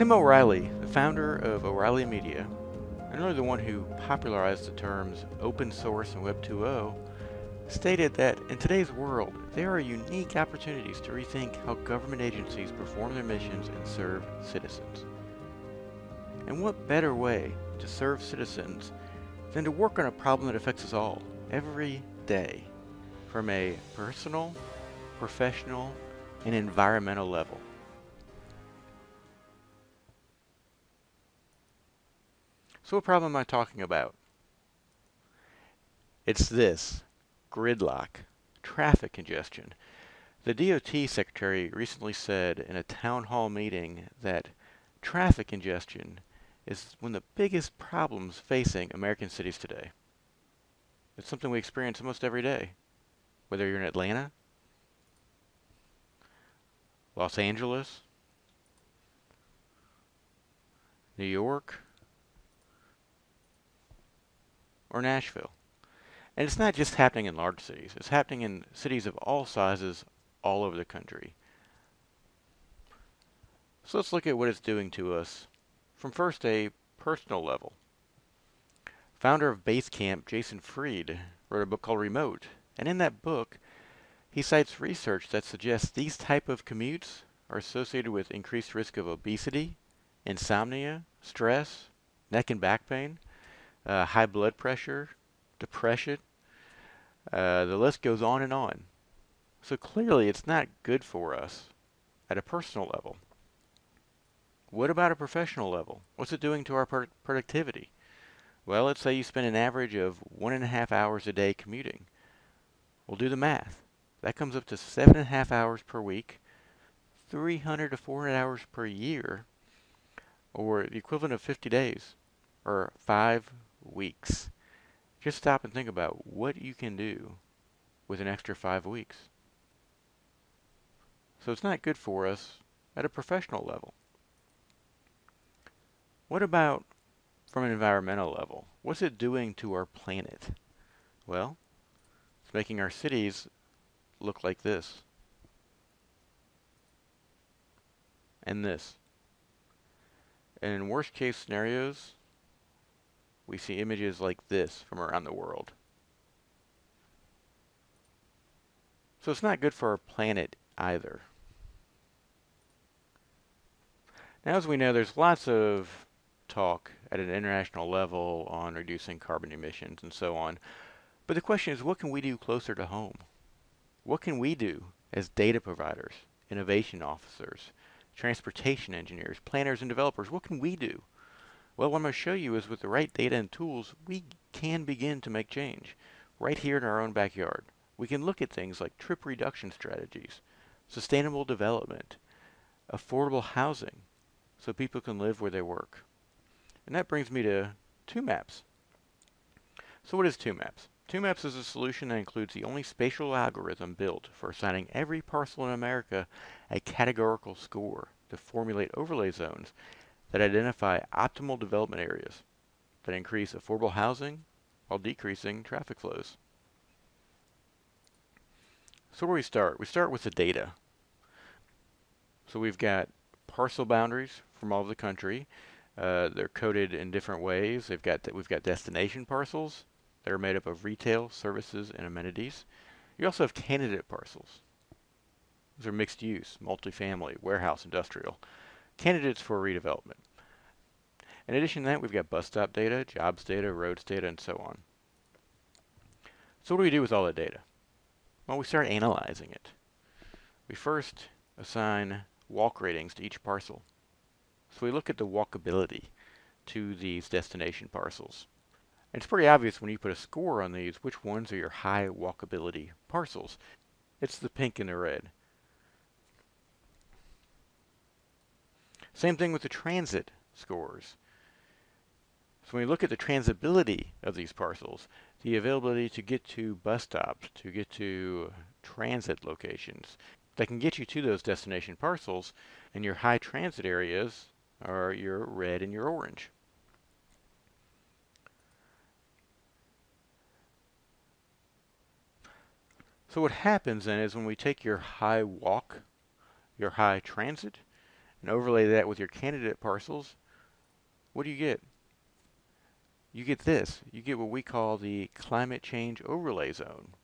Tim O'Reilly, the founder of O'Reilly Media, and really the one who popularized the terms open source and Web 2.0, stated that in today's world, there are unique opportunities to rethink how government agencies perform their missions and serve citizens. And what better way to serve citizens than to work on a problem that affects us all, every day, from a personal, professional, and environmental level. So what problem am I talking about? It's this, gridlock, traffic congestion. The DOT secretary recently said in a town hall meeting that traffic congestion is one of the biggest problems facing American cities today. It's something we experience almost every day, whether you're in Atlanta, Los Angeles, New York, or Nashville. And it's not just happening in large cities, it's happening in cities of all sizes all over the country. So let's look at what it's doing to us from first a personal level. Founder of Basecamp, Jason Fried, wrote a book called Remote, and in that book, he cites research that suggests these type of commutes are associated with increased risk of obesity, insomnia, stress, neck and back pain, uh, high blood pressure, depression. Uh, the list goes on and on. So clearly, it's not good for us at a personal level. What about a professional level? What's it doing to our pro productivity? Well, let's say you spend an average of one and a half hours a day commuting. We'll do the math. That comes up to seven and a half hours per week, 300 to 400 hours per year, or the equivalent of 50 days, or five weeks. Just stop and think about what you can do with an extra five weeks. So it's not good for us at a professional level. What about from an environmental level? What's it doing to our planet? Well, it's making our cities look like this. And this. And in worst case scenarios, we see images like this from around the world. So it's not good for our planet either. Now as we know, there's lots of talk at an international level on reducing carbon emissions and so on. But the question is, what can we do closer to home? What can we do as data providers, innovation officers, transportation engineers, planners, and developers? What can we do well, what I'm going to show you is with the right data and tools, we can begin to make change right here in our own backyard. We can look at things like trip reduction strategies, sustainable development, affordable housing, so people can live where they work. And that brings me to two maps. So what is two maps? Two maps is a solution that includes the only spatial algorithm built for assigning every parcel in America a categorical score to formulate overlay zones that identify optimal development areas that increase affordable housing while decreasing traffic flows. So where we start? We start with the data. So we've got parcel boundaries from all over the country. Uh, they're coded in different ways. They've got we've got destination parcels that are made up of retail, services, and amenities. You also have candidate parcels. These are mixed use, multifamily, warehouse, industrial candidates for redevelopment. In addition to that, we've got bus stop data, jobs data, roads data, and so on. So what do we do with all that data? Well, we start analyzing it. We first assign walk ratings to each parcel. So we look at the walkability to these destination parcels. And it's pretty obvious when you put a score on these which ones are your high walkability parcels. It's the pink and the red. Same thing with the transit scores. So when we look at the transitability of these parcels, the availability to get to bus stops, to get to transit locations, that can get you to those destination parcels, and your high transit areas are your red and your orange. So what happens then is when we take your high walk, your high transit, and overlay that with your candidate parcels, what do you get? You get this. You get what we call the climate change overlay zone,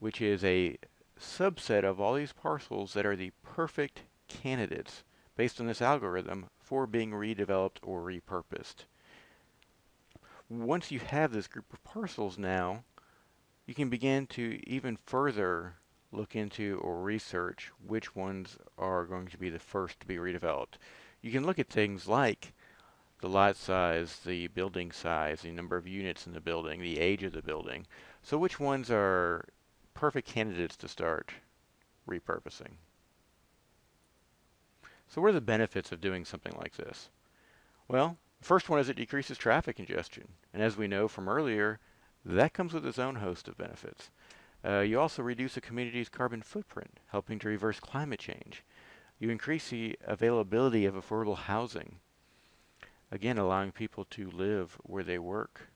which is a subset of all these parcels that are the perfect candidates based on this algorithm for being redeveloped or repurposed. Once you have this group of parcels now, you can begin to even further look into or research which ones are going to be the first to be redeveloped. You can look at things like the lot size, the building size, the number of units in the building, the age of the building. So which ones are perfect candidates to start repurposing? So what are the benefits of doing something like this? Well, the first one is it decreases traffic congestion. And as we know from earlier, that comes with its own host of benefits. Uh, you also reduce a community's carbon footprint, helping to reverse climate change. You increase the availability of affordable housing, again allowing people to live where they work.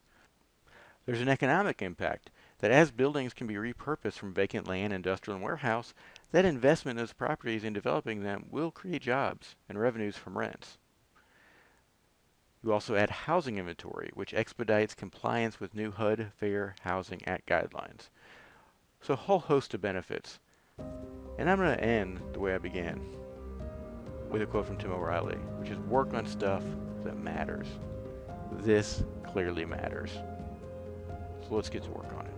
There's an economic impact that as buildings can be repurposed from vacant land, industrial, and warehouse, that investment in those properties and developing them will create jobs and revenues from rents. You also add housing inventory, which expedites compliance with new HUD Fair Housing Act guidelines. So a whole host of benefits. And I'm going to end the way I began, with a quote from Tim O'Reilly, which is work on stuff that matters. This clearly matters. So let's get to work on it.